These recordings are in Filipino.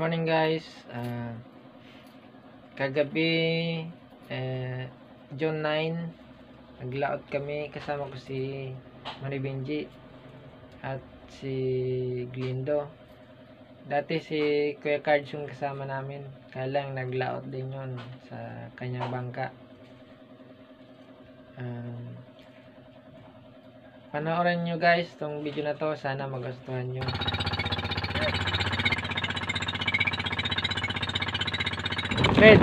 morning guys. Ah, kagabi, eh, June 9, naglaot kami kasama ko si Maribenji at si Glindo. Dati si Kuya Cards yung kasama namin. Kaya lang naglaot din yun sa kanyang bangka. Um, panoorin nyo guys tong video na to. Sana magustuhan nyo. Glenn!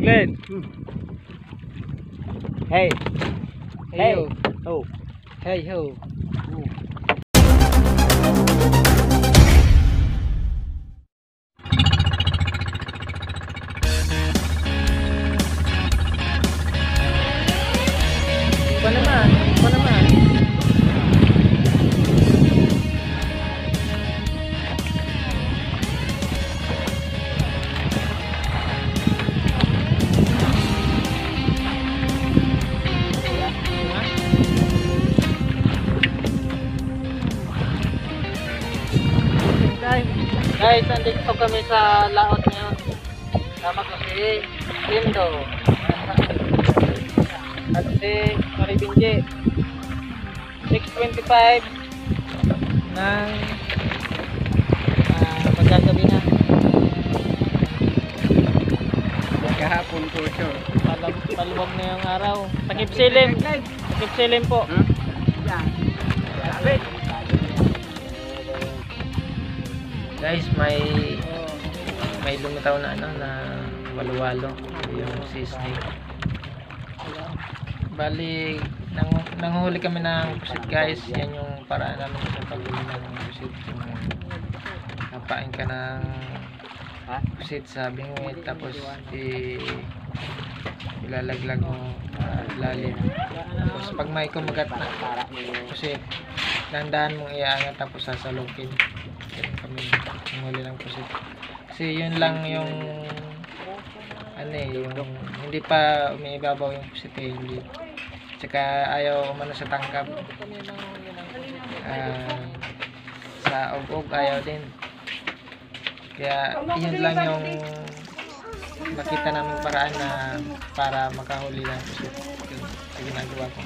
Glenn! Hey, Hey, Hey. oh, Hey! Pa guys, andito kami sa laot ngayon. Sama ko si Lindo. At si Maribinje. 6.25 ng uh, magagabi na. kahapon po siya. Palab paluwag na yung araw. Takip silim. Takip silim po. Hmm? Sabi. Guys, may may lumitaw na ano na walwalo yung si Snake. Bali, nang, nanghuli kami ng pusit guys. Yan yung paraan namin sa paghuli ng pusit. Yung kapain ka ng pusit sa bingwit tapos i ilalaglag mo sa lalim. Tapos pag may kumagat na pusit, dandahan mong iaangat tapos sasalukin. Kami nanghuli ng pusit. Kasi yun lang yung ano eh, yung hindi pa umiibabaw yung eh, hindi. Tsaka ayaw umano sa tangkab. Ah, sa ug-ug ayaw din. Kaya yun lang yung nakita namin paraan na para makahuli ng pusit. Yun, sa ginagawa ko.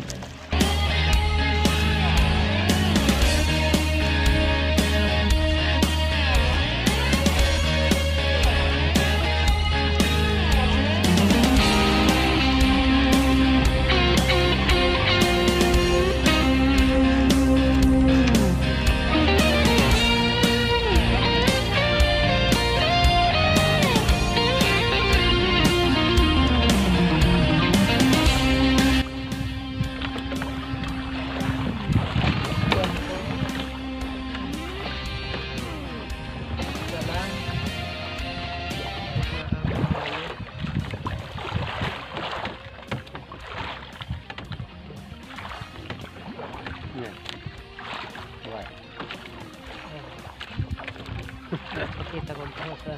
Pakita ko pa sa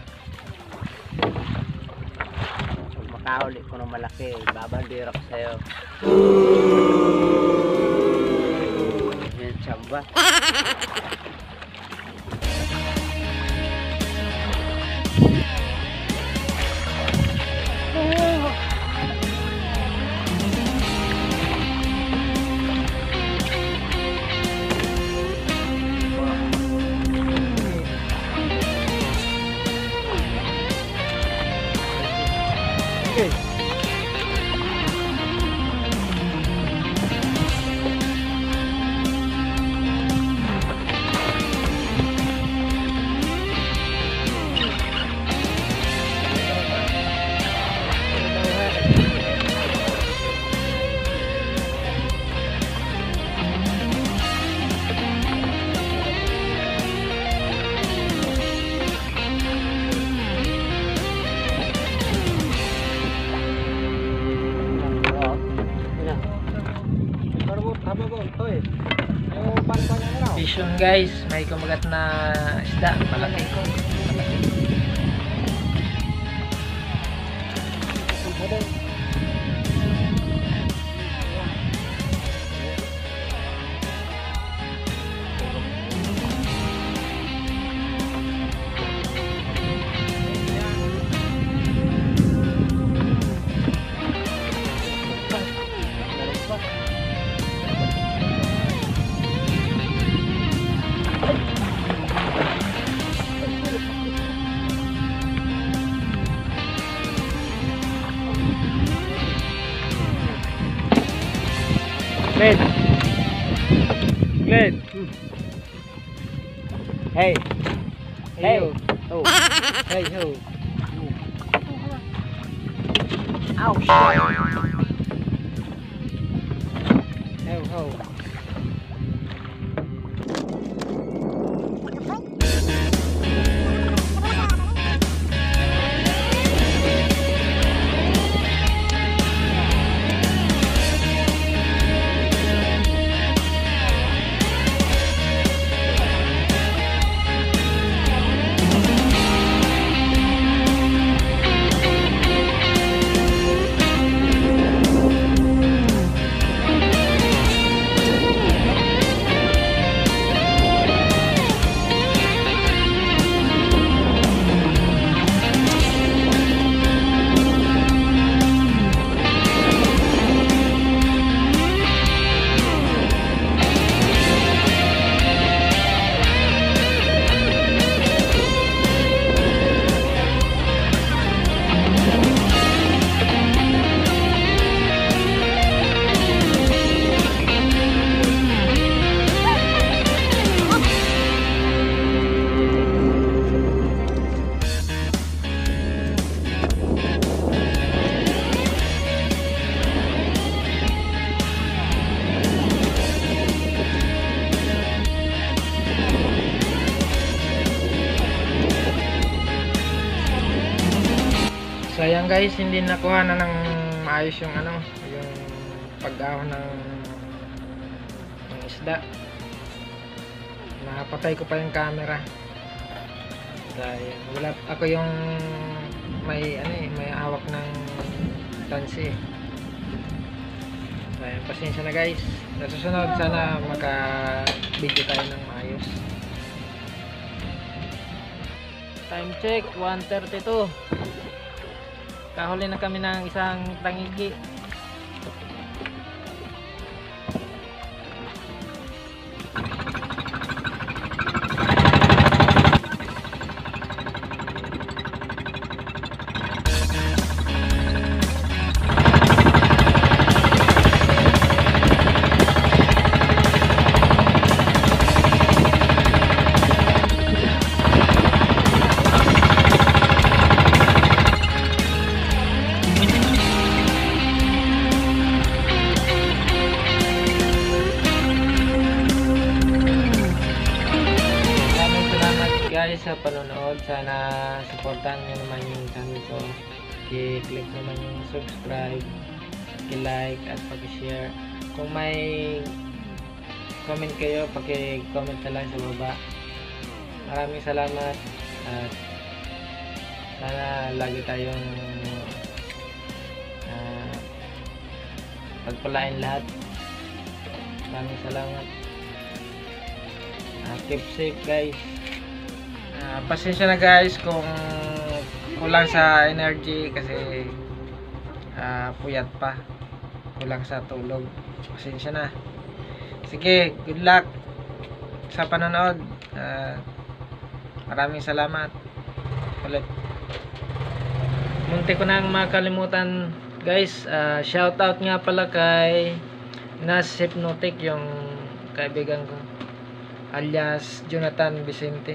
Pag makahuli ko ng malaki, babandira ko sa'yo. Yan, tsamba. 对。Vision guys, may kumagat na isda, malaki. Malaki. Glenn. Glenn. Hey. Hey. Hey. Oh. Hey, ho. Ow. Ho, ho. So guys, hindi nakuha na ng maayos yung ano, yung pag-ahon ng, ng isda. Nakapatay ko pa yung camera. Dahil wala ako yung may ano eh, may hawak ng tansi. So pasensya na guys. Sa susunod sana maka-video tayo ng maayos. Time check, 1.32 Kahuli na kami ng isang tangigi. Guys sa panonood. Sana supportan nyo naman yung channel ko. I-click naman yung subscribe, i-like at pag-share. Kung may comment kayo, paki-comment na lang sa baba. Maraming salamat at sana lagi tayong ah, pagpalain lahat. Maraming salamat. Ah, keep safe guys. Pasensya na guys kung kulang sa energy kasi ah, puyat pa. Kulang sa tulog. Pasensya na. Sige, good luck sa panonood. Ah, maraming salamat. Ulit. Munti ko nang makalimutan guys. Ah, shout out nga pala kay Nas Hypnotic yung kaibigan ko alias Jonathan Vicente